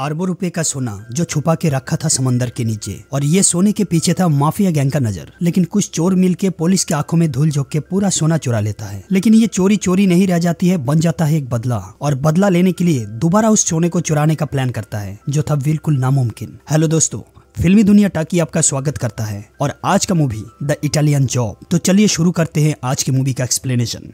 अरबों रुपए का सोना जो छुपा के रखा था समंदर के नीचे। और ये सोने के पीछे था माफिया गैंग का नज़र। लेकिन कुछ चोर मिल के पुलिस की आँखों में धूल झोंक के पूरा सोना चुरा लेता है। लेकिन ये चोरी चोरी नहीं रह जाती है, बन जाता है एक बदला। और बदला लेने के लिए दोबारा उस सोने को चुराने का प्लान करता है, जो था बिल्कुल नामुमकिन। हेलो दोस्तों, फिल्मी दुनिया टाकी आपका स्वागत करता है। और आज का मूवी, द इटालियन जॉब। तो चलिए शुरू करते हैं आज की मूवी का एक्सप्लेनेशन।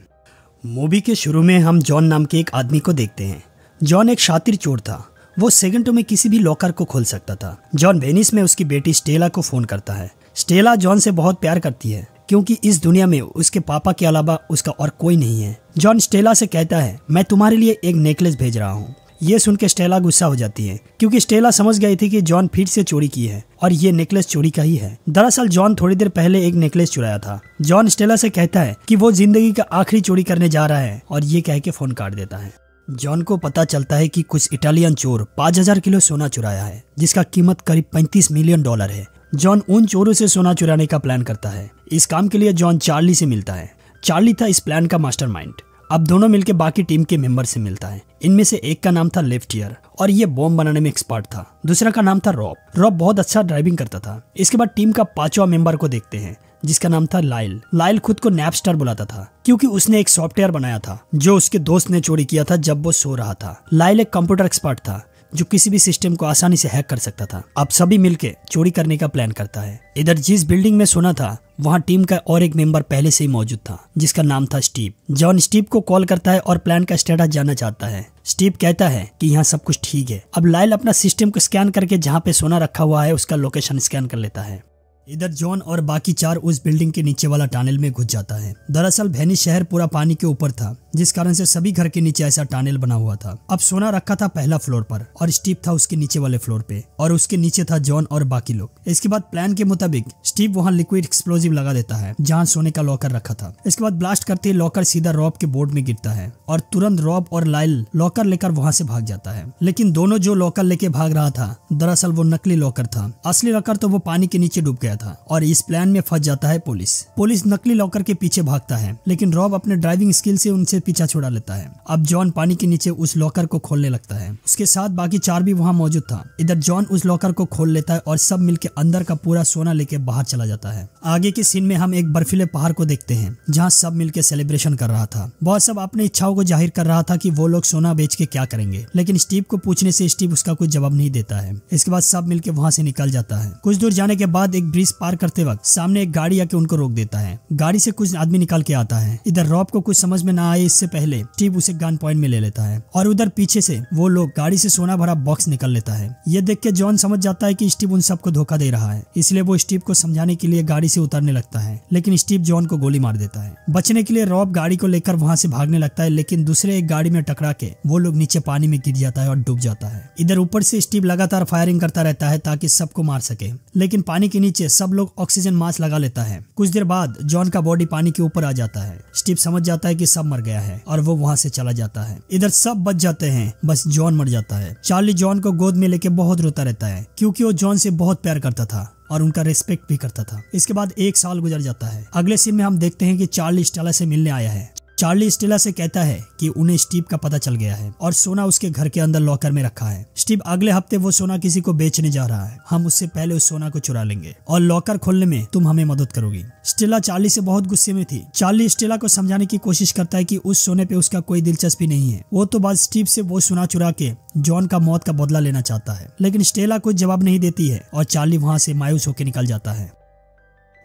मूवी के शुरू में हम जॉन नाम के एक आदमी को देखते हैं। जॉन एक शातिर चोर था। वो सेकंडों में किसी भी लॉकर को खोल सकता था। जॉन वेनिस में उसकी बेटी स्टेला को फ़ोन करता है। स्टेला जॉन से बहुत प्यार करती है, क्योंकि इस दुनिया में उसके पापा के अलावा उसका और कोई नहीं है। जॉन स्टेला से कहता है, मैं तुम्हारे लिए एक नेकलेस भेज रहा हूँ। ये सुन के स्टेला गुस्सा हो जाती है, क्योंकि स्टेला समझ गई थी कि जॉन फिर से चोरी की है, और ये नेकलेस चोरी का ही है। दरअसल जॉन थोड़ी देर पहले एक नेकलेस चुराया था। जॉन स्टेला से कहता है कि वो ज़िंदगी का आखिरी चोरी करने जा रहा है, और ये कह के फ़ोन काट देता है। जॉन को पता चलता है कि कुछ इटालियन चोर 5000 किलो सोना चुराया है, जिसका कीमत करीब 35 मिलियन डॉलर है। जॉन उन चोरों से सोना चुराने का प्लान करता है। इस काम के लिए जॉन चार्ली से मिलता है। चार्ली था इस प्लान का मास्टरमाइंड। अब दोनों मिलकर बाकी टीम के मेंबर से मिलता है। इनमें से एक का नाम था लेफ़्ट ईयर, और ये बॉम्ब बनाने में एक्सपर्ट था। दूसरा का नाम था रॉब। रॉब बहुत अच्छा ड्राइविंग करता था। इसके बाद टीम का पांचवा मेंबर को देखते हैं। जिसका नाम था लाइल। लाइल खुद को नैपस्टार बुलाता था, क्योंकि उसने एक सॉफ्टवेयर बनाया था, जो उसके दोस्त ने चोरी किया था जब वो सो रहा था। लाइल एक कंप्यूटर एक्सपर्ट था, जो किसी भी सिस्टम को आसानी से हैक कर सकता था। अब सभी मिलके चोरी करने का प्लान करता है। इधर जिस बिल्डिंग में सोना था, वहाँ टीम का और एक मेंबर पहले से ही मौजूद था, जिसका नाम था स्टीव। जॉन स्टीव को कॉल करता है और प्लान का स्टेटस जानना चाहता है। स्टीव कहता है कि यहाँ सब कुछ ठीक है। अब लाइल अपना सिस्टम को स्कैन करके जहाँ पे सोना रखा हुआ है, उसका लोकेशन स्कैन कर लेता है। इधर जॉन और बाकी चार उस बिल्डिंग के नीचे वाला टनल में घुस जाता है। दरअसल भैनी शहर पूरा पानी के ऊपर था। जिस कारण से सभी घर के नीचे ऐसा टनल बना हुआ था। अब सोना रखा था पहला फ्लोर पर और स्टीव था उसके नीचे वाले फ्लोर पे और उसके नीचे था जॉन और बाकी लोग। इसके बाद प्लान के मुताबिक स्टीव वहाँ लिक्विड एक्सप्लोजिव लगा देता है, जहाँ सोने का लॉकर रखा था। इसके बाद ब्लास्ट करते ही लॉकर सीधा रॉब के बोर्ड में गिरता है और तुरंत रॉब और लाइल लॉकर लेकर वहाँ से भाग जाता है। लेकिन दोनों जो लॉकर लेके भाग रहा था, दरअसल वो नकली लॉकर था। असली लॉकर तो वो पानी के नीचे डूब गया था और इस प्लान में फंस जाता है पुलिस। पुलिस नकली लॉकर के पीछे भागता है, लेकिन रॉब अपने ड्राइविंग स्किल से उनसे पीछा छुड़ा लेता है। अब जॉन पानी के नीचे उस लॉकर को खोलने लगता है। उसके साथ बाकी चार भी वहाँ मौजूद था। इधर जॉन उस लॉकर को खोल लेता है और सब मिलके अंदर का पूरा सोना लेके बाहर चला जाता है। आगे के सीन में हम एक बर्फीले पहाड़ को देखते हैं, जहाँ सब मिलके सेलिब्रेशन कर रहा था। बहुत सब अपनी इच्छाओं को ज़ाहिर कर रहा था की वो लोग सोना बेच के क्या करेंगे। लेकिन स्टीव को पूछने से स्टीव उसका कोई जवाब नहीं देता है। इसके बाद सब मिलके वहाँ से निकल जाता है। कुछ दूर जाने के बाद एक ब्रिज पार करते वक्त सामने एक गाड़ी आके उनको रोक देता है। गाड़ी से कुछ आदमी निकल के आता है। इधर रॉब को कुछ समझ में ना आए इससे पहले स्टीव उसे गन पॉइंट में ले लेता है और उधर पीछे से वो लोग गाड़ी से सोना भरा बॉक्स निकल लेता है। ये देख के जॉन समझ जाता है कि स्टीव उन सबको धोखा दे रहा है, इसलिए वो स्टीव को समझाने के लिए गाड़ी से उतरने लगता है, लेकिन स्टीव जॉन को गोली मार देता है। बचने के लिए रॉब गाड़ी को लेकर वहाँ से भागने लगता है, लेकिन दूसरे एक गाड़ी में टकरा के वो लोग नीचे पानी में गिर जाता है और डूब जाता है। इधर ऊपर से स्टीव लगातार फायरिंग करता रहता है ताकि सबको मार सके, लेकिन पानी के नीचे सब लोग ऑक्सीजन मास्क लगा लेता है। कुछ देर बाद जॉन का बॉडी पानी के ऊपर आ जाता है। स्टीव समझ जाता है की सब मर गया है और वो वहाँ से चला जाता है। इधर सब बच जाते हैं। बस जॉन मर जाता है। चार्ली जॉन को गोद में लेके बहुत रोता रहता है, क्योंकि वो जॉन से बहुत प्यार करता था और उनका रिस्पेक्ट भी करता था। इसके बाद एक साल गुजर जाता है। अगले सीन में हम देखते हैं कि चार्ली स्टाला से मिलने आया है। चार्ली स्टेला से कहता है कि उन्हें स्टीव का पता चल गया है और सोना उसके घर के अंदर लॉकर में रखा है। स्टीव अगले हफ़्ते वो सोना किसी को बेचने जा रहा है। हम उससे पहले उस सोना को चुरा लेंगे और लॉकर खोलने में तुम हमें मदद करोगी। स्टेला चार्ली से बहुत गुस्से में थी। चार्ली स्टेला को समझाने की कोशिश करता है की उस सोने पे उसका कोई दिलचस्पी नहीं है। वो तो बाद स्टीव से वो सोना चुरा के जॉन का मौत का बदला लेना चाहता है। लेकिन स्टेला कोई जवाब नहीं देती है और चार्ली वहाँ से मायूस होकर निकल जाता है।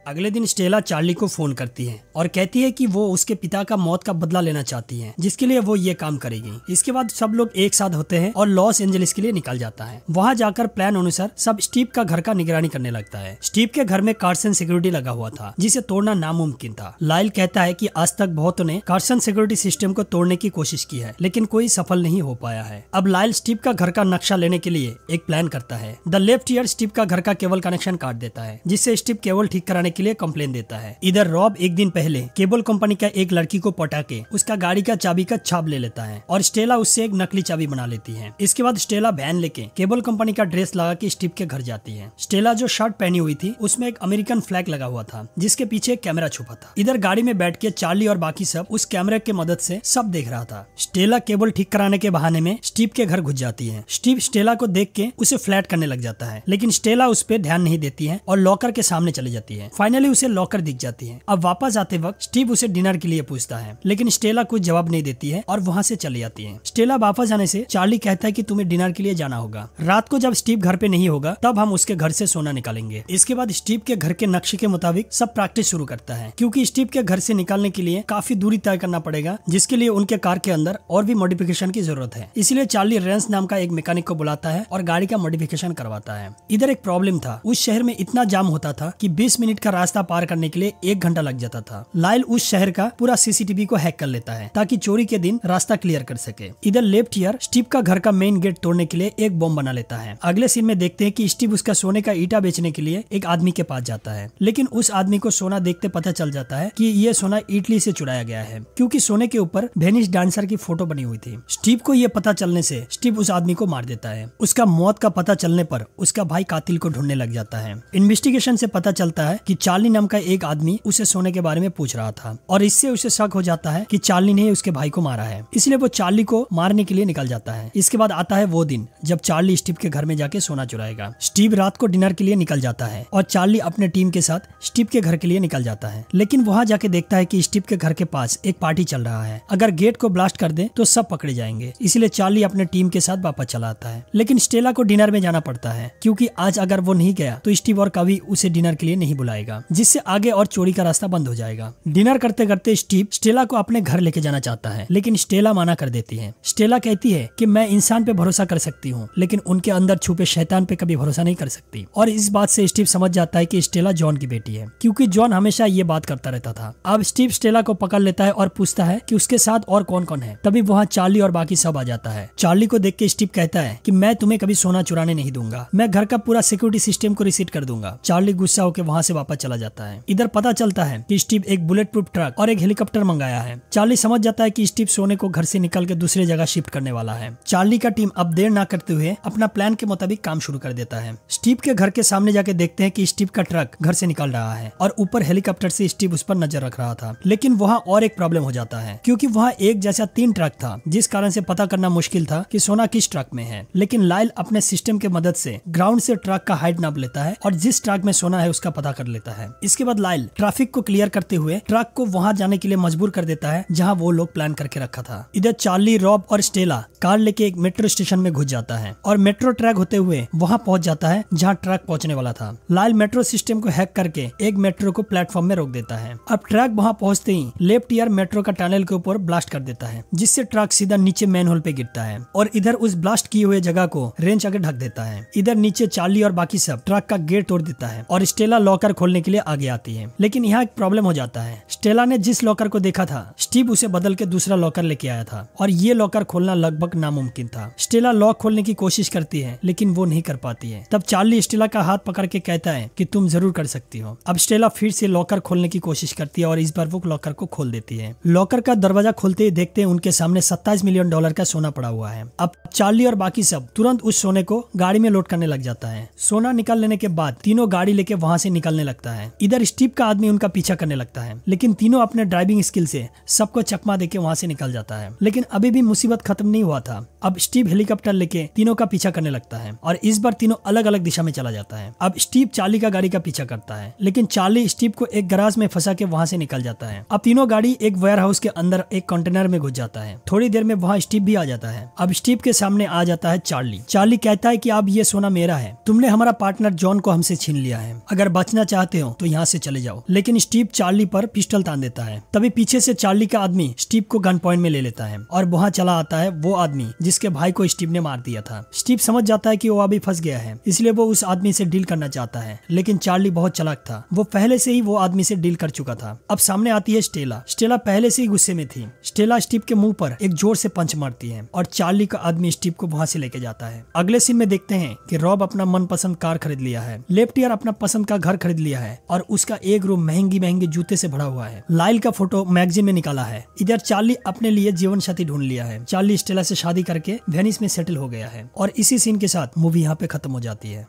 अगले दिन स्टेला चार्ली को फ़ोन करती है और कहती है कि वो उसके पिता का मौत का बदला लेना चाहती है, जिसके लिए वो ये काम करेगी। इसके बाद सब लोग एक साथ होते हैं और लॉस एंजलिस के लिए निकल जाता है। वहाँ जाकर प्लान अनुसार सब स्टीव का घर का निगरानी करने लगता है। स्टीव के घर में कार्सन सिक्योरिटी लगा हुआ था, जिसे तोड़ना नामुमकिन था। लाइल कहता है की आज तक बहुतों ने कार्सन सिक्योरिटी सिस्टम को तोड़ने की कोशिश की है, लेकिन कोई सफल नहीं हो पाया है। अब लाइल स्टीव का घर का नक्शा लेने के लिए एक प्लान करता है। द लेफ़्ट ईयर स्टीव का घर का केबल कनेक्शन काट देता है, जिससे स्टीव केबल ठीक कराने के लिए कंप्लेन देता है। इधर रॉब एक दिन पहले केबल कंपनी का एक लड़की को पटा के उसका गाड़ी का चाबी का छाप ले लेता है और स्टेला उससे एक नकली चाबी बना लेती है। इसके बाद स्टेला वैन लेके केबल कंपनी का ड्रेस लगा के स्टीव के घर जाती है। स्टेला जो शर्ट पहनी हुई थी, उसमें एक अमेरिकन फ्लैग लगा हुआ था, जिसके पीछे कैमरा छुपा था। इधर गाड़ी में बैठ के चार्ली और बाकी सब उस कैमरे के मदद से सब देख रहा था। स्टेला केबल ठीक कराने के बहाने में स्टीव के घर घुस जाती है। स्टीव स्टेला को देख के उसे फ्लैट करने लग जाता है, लेकिन स्टेला उस पर ध्यान नहीं देती है और लॉकर के सामने चली जाती है। फाइनली उसे लॉकर दिख जाती है। अब वापस आते वक्त स्टीव उसे डिनर के लिए पूछता है, लेकिन स्टेला कुछ जवाब नहीं देती है और वहाँ से चली जाती है। स्टेला वापस आने से चार्ली कहता है कि तुम्हें डिनर के लिए जाना होगा। रात को जब स्टीव घर पे नहीं होगा, तब हम उसके घर से सोना निकालेंगे। इसके बाद स्टीव के घर के नक्शे के मुताबिक सब प्रैक्टिस शुरू करता है, क्योंकि स्टीव के घर से निकालने के लिए काफ़ी दूरी तय करना पड़ेगा, जिसके लिए उनके कार के अंदर और भी मॉडिफिकेशन की ज़रूरत है। इसलिए चार्ली रेंस नाम का एक मैकेनिक को बुलाता है और गाड़ी का मॉडिफिकेशन करवाता है। इधर एक प्रॉब्लम था। उस शहर में इतना जाम होता था की बीस मिनट का रास्ता पार करने के लिए एक घंटा लग जाता था। लाइल उस शहर का पूरा सीसीटीवी को हैक कर लेता है, ताकि चोरी के दिन रास्ता क्लियर कर सके। इधर लेफ़्ट ईयर स्टीव का घर का मेन गेट तोड़ने के लिए एक बॉम्ब बना लेता है। अगले सीन में देखते हैं कि स्टीव उसका सोने का ईटा बेचने के लिए एक आदमी के पास जाता है। लेकिन उस आदमी को सोना देखते पता चल जाता है कि ये सोना इटली से चुराया गया है, क्योंकि सोने के ऊपर वेनिस डांसर की फ़ोटो बनी हुई थी। स्टीव को ये पता चलने से स्टीव उस आदमी को मार देता है। उसका मौत का पता चलने पर उसका भाई कातिल को ढूँढने लग जाता है। इन्वेस्टिगेशन से पता चलता है कि चार्ली नाम का एक आदमी उसे सोने के बारे में पूछ रहा था और इससे उसे शक हो जाता है कि चार्ली ने उसके भाई को मारा है। इसलिए वो चार्ली को मारने के लिए निकल जाता है। इसके बाद आता है वो दिन, जब चार्ली स्टीव के घर में जाके सोना चुराएगा। स्टीव रात को डिनर के लिए निकल जाता है और चार्ली अपने टीम के साथ स्टीव के घर के लिए निकल जाता है। लेकिन वहाँ जाके देखता है की स्टीव के घर के पास एक पार्टी चल रहा है। अगर गेट को ब्लास्ट कर दे तो सब पकड़े जाएँगे। इसलिए चार्ली अपने टीम के साथ वापस चला आता है। लेकिन स्टेला को डिनर में जाना पड़ता है, क्योंकि आज अगर वो नहीं गया तो स्टीव और कभी उसे डिनर के लिए नहीं बुलाएगा। जिससे आगे और चोरी का रास्ता बंद हो जाएगा। डिनर करते करते स्टीव स्टेला को अपने घर लेके जाना चाहता है, लेकिन स्टेला माना कर देती है। स्टेला कहती है की मैं इंसान पे भरोसा कर सकती हूँ, लेकिन उनके अंदर छुपे शैतान पे कभी भरोसा नहीं कर सकती। और इस बात से स्टीव समझ जाता है की स्टेला जॉन की बेटी है, क्यूँकी जॉन हमेशा ये बात करता रहता था। अब स्टीव स्टेला को पकड़ लेता है और पूछता है की उसके साथ और कौन कौन है। तभी वहाँ चार्ली और बाकी सब आ जाता है। चार्ली को देख के स्टीव कहता है कि मैं तुम्हें कभी सोना चुराने नहीं दूँगा। मैं घर का पूरा सिक्योरिटी सिस्टम को रिसीट कर दूँगा। चार्ली गुस्सा होकर वहाँ से वापस चला जाता है। इधर पता चलता है कि स्टीव एक बुलेट प्रूफ ट्रक और एक हेलीकॉप्टर मंगाया है। चार्ली समझ जाता है कि स्टीव सोने को घर से निकल के दूसरे जगह शिफ्ट करने वाला है। चार्ली का टीम अब देर ना करते हुए अपना प्लान के मुताबिक काम शुरू कर देता है। स्टीव के घर के सामने जाके देखते हैं की स्टीव का ट्रक घर से निकल रहा है और ऊपर हेलीकॉप्टर से स्टीव उस पर नज़र रख रहा था। लेकिन वहाँ और एक प्रॉब्लम हो जाता है, क्यूँकी वहाँ एक जैसा तीन ट्रक था, जिस कारण से पता करना मुश्किल था कि सोना किस ट्रक में है। लेकिन लाइल अपने सिस्टम के मदद से ग्राउंड से ट्रक का हाइट नाप लेता है और जिस ट्रक में सोना है उसका पता कर लेता है। इसके बाद लाइल ट्रैफ़िक को क्लियर करते हुए ट्रक को वहाँ जाने के लिए मजबूर कर देता है, जहाँ वो लोग प्लान करके रखा था। इधर चार्ली, रॉब और स्टेला कार लेके एक मेट्रो स्टेशन में घुस जाता है और मेट्रो ट्रैक होते हुए वहाँ पहुँच जाता है, जहाँ ट्रक पहुँचने वाला था। लाल मेट्रो सिस्टम को हैक करके एक मेट्रो को प्लेटफॉर्म में रोक देता है। अब ट्रक वहाँ पहुँचते ही लेफ़्ट ईयर मेट्रो का टनल के ऊपर ब्लास्ट कर देता है, जिससे ट्रक सीधा नीचे मैन होल पे गिरता है और इधर उस ब्लास्ट किए हुए जगह को रेंच आगे ढक देता है। इधर नीचे चार्ली और बाकी सब ट्रक का गेट तोड़ देता है और स्टेला लॉकर खोलने के लिए आगे आती है। लेकिन यहाँ एक प्रॉब्लम हो जाता है। स्टेला ने जिस लॉकर को देखा था स्टीव उसे बदल के दूसरा लॉकर लेके आया था। और ये लॉकर खोलना लगभग नामुमकिन था। स्टेला लॉक खोलने की कोशिश करती है, लेकिन वो नहीं कर पाती है। तब चार्ली स्टेला का हाथ पकड़ के कहता है की तुम ज़रूर कर सकती हो। अब स्टेला फिर से लॉकर खोलने की कोशिश करती है और इस बार वो लॉकर को खोल देती है। लॉकर का दरवाज़ा खोलते ही देखते उनके सामने सत्ताईस मिलियन डॉलर का सोना पड़ा हुआ है। अब चार्ली और बाकी सब तुरंत उस सोने को गाड़ी में लोड करने लग जाता है। सोना निकाल लेने के बाद तीनों गाड़ी लेके वहाँ से निकलने लगता है। इधर स्टीव का आदमी उनका पीछा करने लगता है, लेकिन तीनों अपने ड्राइविंग स्किल से सबको चकमा देके वहाँ से निकल जाता है। लेकिन अभी भी मुसीबत खत्म नहीं हुआ था। अब स्टीव हेलीकॉप्टर लेके तीनों का पीछा करने लगता है और इस बार तीनों अलग अलग दिशा में चला जाता है। अब स्टीव चार्ली का गाड़ी का पीछा करता है, लेकिन चार्ली स्टीव को एक गराज में फंसा के वहाँ से निकल जाता है। अब तीनों गाड़ी एक वेयर हाउस के अंदर एक कंटेनर में घुस जाता है। थोड़ी देर में वहाँ स्टीव भी आ जाता है। अब स्टीव के सामने आ जाता है चार्ली। चार्ली कहता है कि अब ये सोना मेरा है। तुमने हमारा पार्टनर जॉन को हमसे छीन लिया है। अगर बचना चाहते हो तो यहाँ से चले जाओ। लेकिन स्टीव चार्ली पर पिस्टल तान देता है। तभी पीछे से चार्ली का आदमी स्टीव को गन पॉइंट में ले लेता है और वहाँ चला आता है वो आदमी जिसके भाई को स्टीव ने मार दिया था। स्टीव समझ जाता है की वो अभी फंस गया है, इसलिए वो उस आदमी से डील करना चाहता है। लेकिन चार्ली बहुत चलाक था। वो पहले से ही वो आदमी से डील कर चुका था। अब सामने आती है स्टेला। स्टेला पहले से ही गुस्से में थी। स्टेला स्टीव के मुँह पर एक ज़ोर से पंच मारती है और चार्ली का आदमी स्टीव को वहाँ से लेके जाता है। अगले सीन में देखते हैं कि रॉब अपना मनपसंद कार खरीद लिया है। लेफ़्ट ईयर अपना पसंद का घर खरीद लिया है और उसका एक रूम महँगी महँगे जूते से भरा हुआ है। लाइल का फ़ोटो मैगजीन में निकाला है। इधर चार्ली अपने लिए जीवन साथी ढूंढ लिया है। चार्ली स्टेला से शादी करके वेनिस में सेटल हो गया है और इसी सीन के साथ मूवी यहाँ पे खत्म हो जाती है।